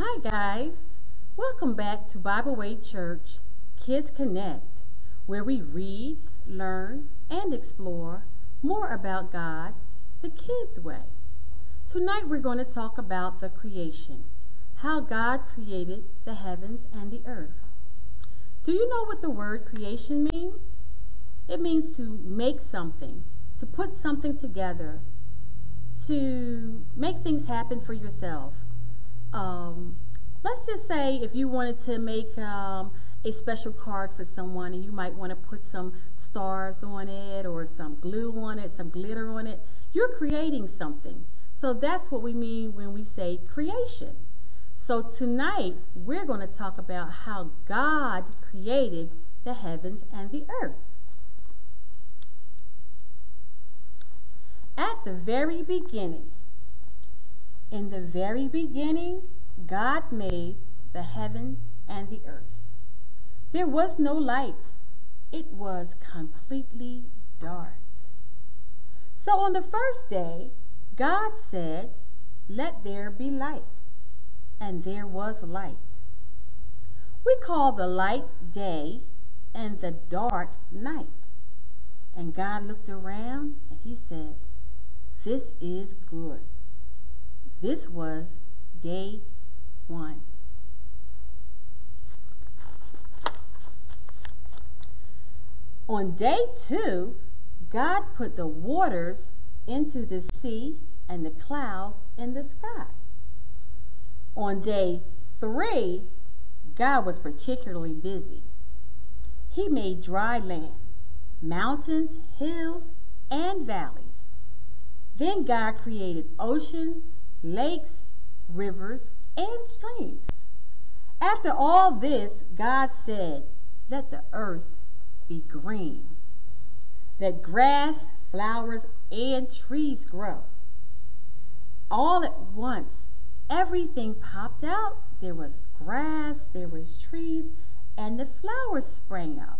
Hi, guys. Welcome back to Bible Way Church Kidz Konnect, where we read, learn, and explore more about God the kids' way. Tonight, we're going to talk about the creation, how God created the heavens and the earth. Do you know what the word creation means? It means to make something, to put something together, to make things happen for yourself um, let's just say if you wanted to make um, a special card for someone and you might want to put some stars on it or some glue on it, some glitter on it, you're creating something. So that's what we mean when we say creation. So tonight we're going to talk about how God created the heavens and the earth. At the very beginning, in the very beginning, God made the heavens and the earth. There was no light. It was completely dark. So on the first day, God said, Let there be light. And there was light. We call the light day and the dark night. And God looked around and he said, This is good. This was day one. On day two, God put the waters into the sea and the clouds in the sky. On day three, God was particularly busy. He made dry land, mountains, hills, and valleys. Then God created oceans, lakes, rivers, and streams. After all this, God said, Let the earth be green, that grass, flowers, and trees grow. All at once, everything popped out. There was grass, there was trees, and the flowers sprang up.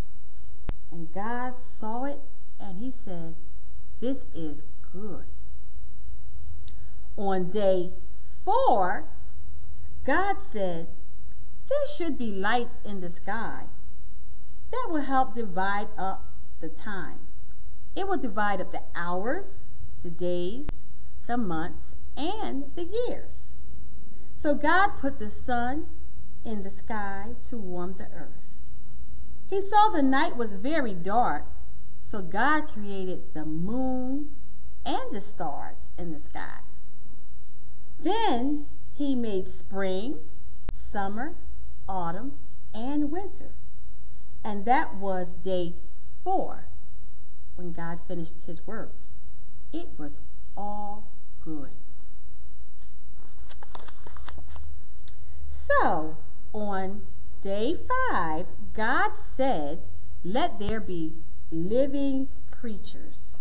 And God saw it and he said, This is good. On day four, God said, There should be lights in the sky. That will help divide up the time. It will divide up the hours, the days, the months, and the years. So God put the sun in the sky to warm the earth. He saw the night was very dark, so God created the moon and the stars in the sky. Then he made spring, summer, autumn, and winter. And that was day four when God finished his work. It was all good. So, on day five, God said, Let there be living creatures.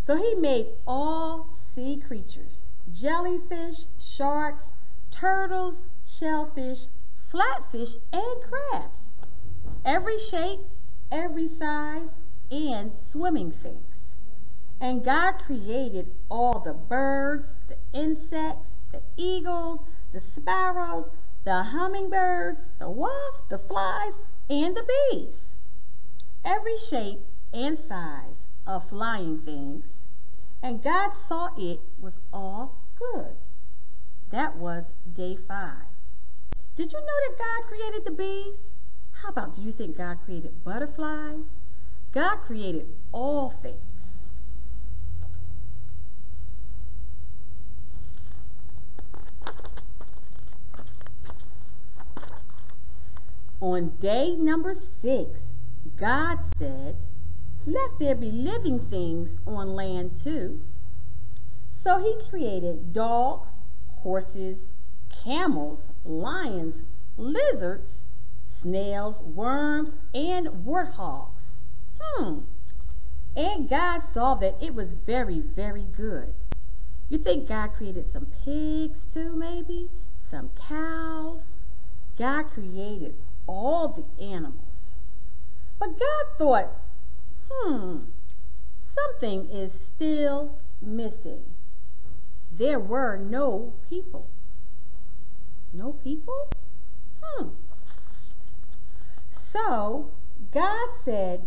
So he made all sea creatures jellyfish, sharks, turtles, shellfish, flatfish, and crabs. Every shape, every size, and swimming things. And God created all the birds, the insects, the eagles, the sparrows, the hummingbirds, the wasps, the flies, and the bees. Every shape and size of flying things. And God saw it was all good. That was day five. Did you know that God created the bees? How about do you think God created butterflies? God created all things. On day number six, God said, Let there be living things on land too. So he created dogs, horses, camels, lions, lizards, snails, worms, and warthogs. Hmm. And God saw that it was very, very good. You think God created some pigs too, maybe? Some cows? God created all the animals. But God thought, hmm, something is still missing there were no people. No people? Hmm. So God said,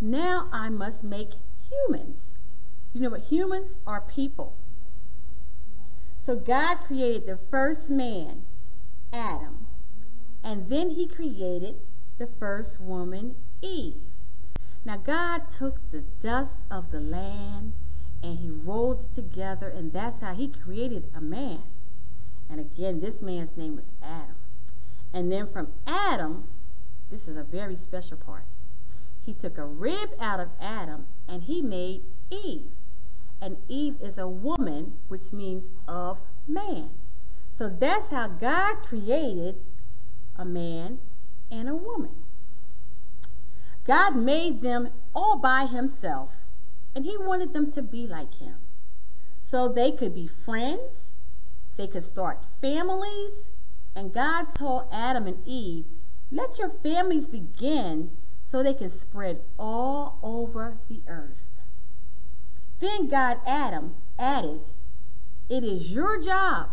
Now I must make humans. You know what? Humans are people. So God created the first man, Adam. And then he created the first woman, Eve. Now God took the dust of the land and he rolled together, and that's how he created a man. And again, this man's name was Adam. And then from Adam, this is a very special part. He took a rib out of Adam and he made Eve. And Eve is a woman, which means of man. So that's how God created a man and a woman. God made them all by himself, and he wanted them to be like him. So they could be friends, they could start families, and God told Adam and Eve, let your families begin so they can spread all over the earth. Then God Adam added, It is your job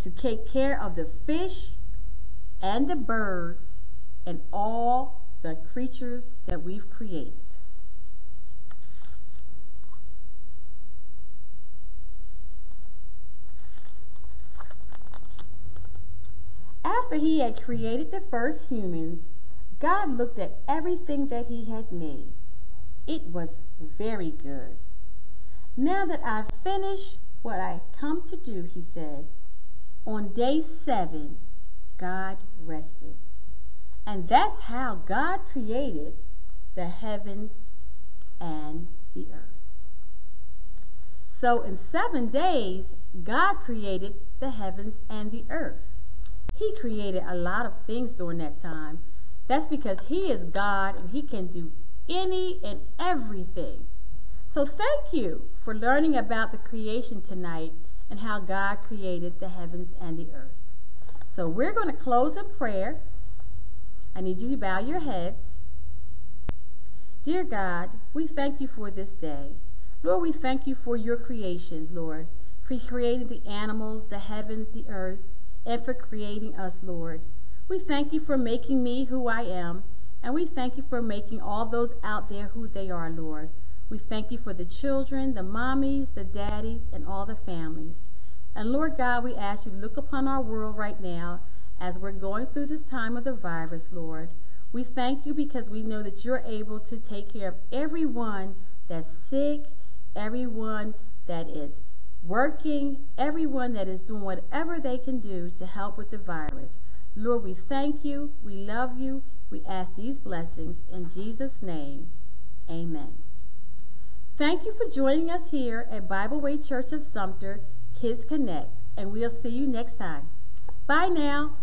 to take care of the fish and the birds and all the creatures that we've created. After he had created the first humans, God looked at everything that he had made. It was very good. Now that I've finished what I come to do, he said, on day seven, God rested. And that's how God created the heavens and the earth. So in seven days, God created the heavens and the earth. He created a lot of things during that time. That's because He is God and He can do any and everything. So thank you for learning about the creation tonight and how God created the heavens and the earth. So we're going to close in prayer. I need you to bow your heads. Dear God, we thank you for this day. Lord, we thank you for your creations, Lord, for creating the animals, the heavens, the earth, and for creating us, Lord. We thank you for making me who I am, and we thank you for making all those out there who they are, Lord. We thank you for the children, the mommies, the daddies, and all the families. And Lord God, we ask you to look upon our world right now as we're going through this time of the virus, Lord. We thank you because we know that you're able to take care of everyone that's sick, everyone that is working, everyone that is doing whatever they can do to help with the virus. Lord, we thank you. We love you. We ask these blessings in Jesus' name. Amen. Thank you for joining us here at Bible Way Church of Sumter Kidz Konnect, and we'll see you next time. Bye now.